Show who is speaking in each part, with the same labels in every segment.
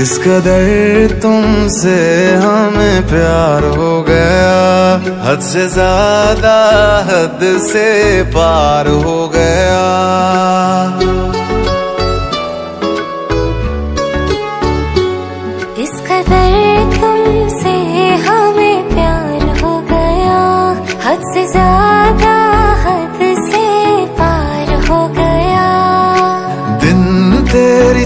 Speaker 1: किस कदर तुमसे हमें प्यार हो गया। हद से ज़्यादा हद से पार हो गया।
Speaker 2: किस कदर तुमसे हमें प्यार हो गया। हद से ज़्यादा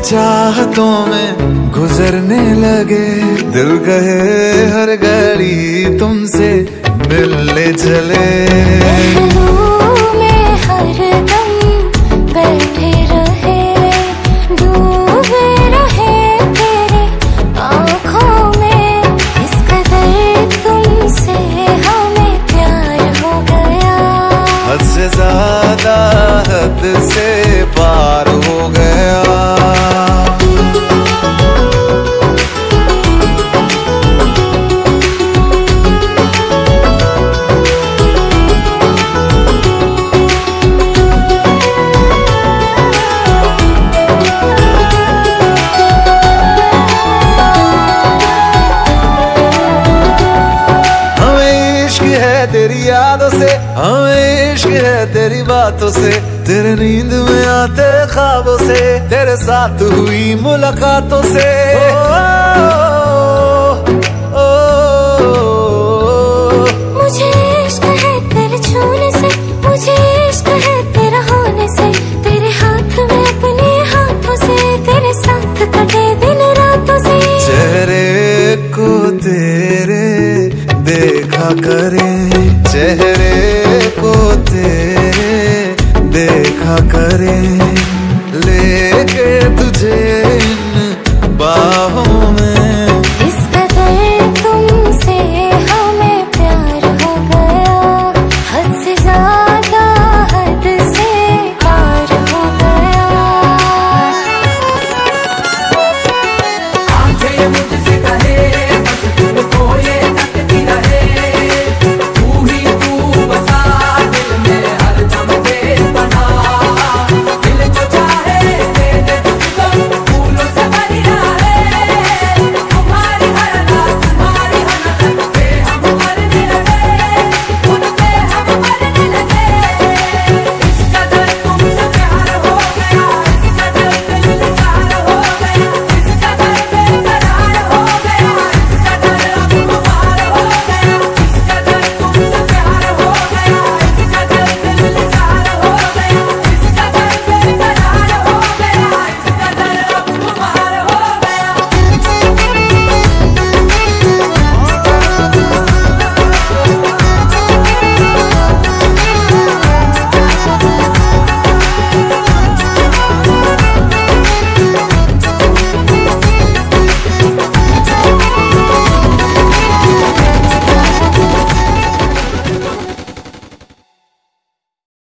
Speaker 1: चाहतों में गुजरने लगे। दिल कहे हर घड़ी तुमसे मिलने चले। तेरी यादों से हमें इश्क है तेरी बातों से तेरे नींद में आते ख्वाबों से तेरे साथ हुई मुलाकातों से। ओ,